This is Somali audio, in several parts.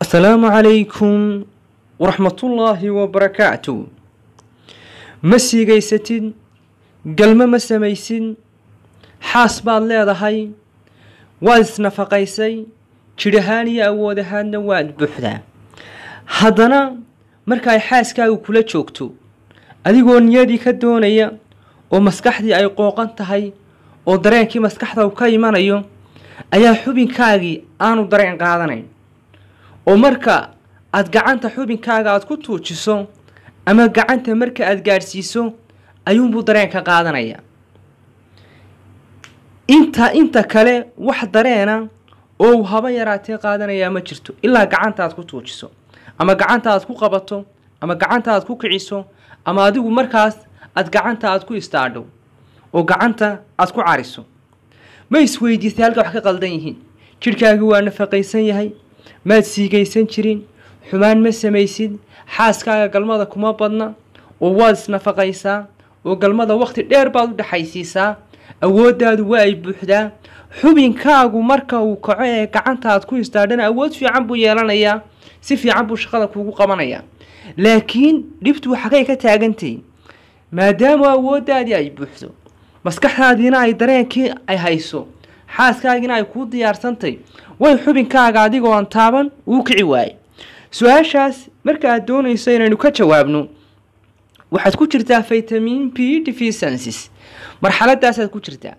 asalaamu calaykum waraxmatullaahi wabarakaatu ma siigaysatid galmo ma samaysid xaas baad leedahay waad isnafaqaysay jidh ahaan iyo awood ahaadna waad buuxdaa. Haddana marka ay xaaskaagu kula joogto adigoo niyadii ka doonaya oo maskaxdii ay qooqan tahay oo dareenkii maskaxda ka imanayo ayaa xubinkaagii aanu dareen qaadanayn oo marka aad gacanta xubinkaaga aad ku tuujiso ama gacanta marka aad gaadhsiiso ayuunbuu dareenka qaadanaya. Inta inta kale wax dareena oo haba yaraatee qaadanayaa ma jirto ilaa gacanta aad ku tuujiso ama gacanta aad ku qabato ama gacanta aad ku kiciso ama adigu markaas aad gacanta aad ku istaadho oo gacanta aad ku cariso. Ma isweydiisay halka wax ka qaldan yihiin. Jidhkaagi waa nafaqaysan yahay maad siigaysan jirin xumaan ma samaysid xaaskaaga galmada kuma badna oo waad isnafaqaysaa oo galmada wakhti dheer baad u dhexaysiisaa awooddaadu waa ay buuxdaa xubinkaagu marka uu kaco ee gacanta aad ku istaadhana awood fiican buu yeelanayaa si fiican buu shaqada kuugu qabanayaa laakiin dhibtu xagay ka taagantay maadaama awooddaadii ay buuxdo maskaxdaadiina ay dareenkii ay hayso xaaskaagiina ay kuu diyaarsantay way xubinkaaga adigoo aan taaban uu kici waaye su'aashaas marka aad doonayso inaynu ka jawaabno waxaad ku jirtaa vitamin b deficiencies. Marxaladaasaad ku jirtaa.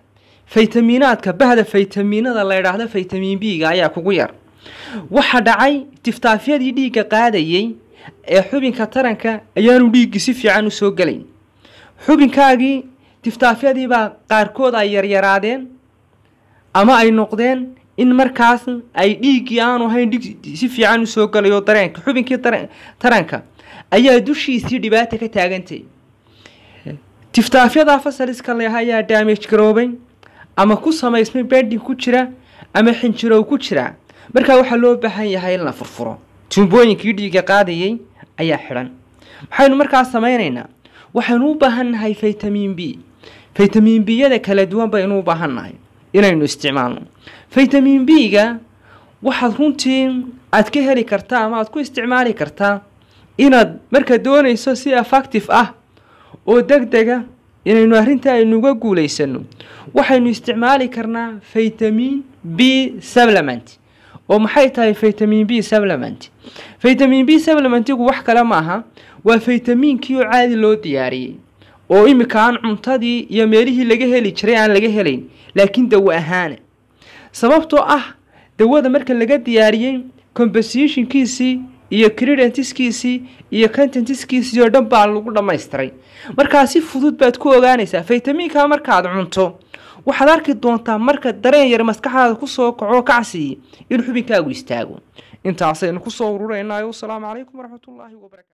Faytamiinaadka bahda faytamiinada la ydhaahdo vitamin b-ga ayaa kugu yar. Waxa dhacay tiftaafyadii dhiigga qaadayay ee xubinka taranka ayaanu dhiiggii si fiican u soo gelayn. Xubinkaagii tiftaafyadiibaa qaarkood ay yaryaraadeen ama ay noqdeen in markaas ay dhiiggii aanu hayn dhig si fiican u soo galayo dareenka xubinkii taranka ayaa dushiisii dhibaata ka taagantay. Tiftaafyada fasaliska leh ayaa daamage garoobay ama ku samaysmay bending ku jira ama xinjirow ku jira. Markaa waxaa loo baahan yahay in la furfuro. Tuumbooyinkii dhiigga qaadayay ayaa xidhan. Maxaynu markaas samaynaynaa. Waxaynu u baahan nahay vitamin b. Vitamin b-yada kala duwan baynu u baahan nahay inaynu isticmaalno vitamin b-ga waxaad runtii aad ka heli kartaa ama aad ku isticmaali kartaa inaad marka doonayso si effective ah oo deg dega inaynu arrinta aynuga guulaysano waxaynu isticmaali karnaa vitamin b supplement oo maxay tahay vitamin b supplement? Vitamin b supplementigu wax kale ma aha waa vitamiinkii oo caadi loo diyaariyey oo imika aan cuntadii iyo meelihii laga heli jiray aan laga helayn laakiin dawo ahaana sababtoo ah dawada marka laga diyaariyey compositionkiisii iyo credentiskiisii iyo contentiskiisii oo dhan baa lagu dhammaystiray. Markaa si fudud baad ku ogaanaysaa vitamiinka markaad cunto waxaad arki doontaa marka dareen yar maskaxdaada ku soo kaco kacsiyi in xubinkaagu istaago. Intaasaynu ku soo ururaynaayo wasalaamu calaykum waraxmatullaahi wabarakatu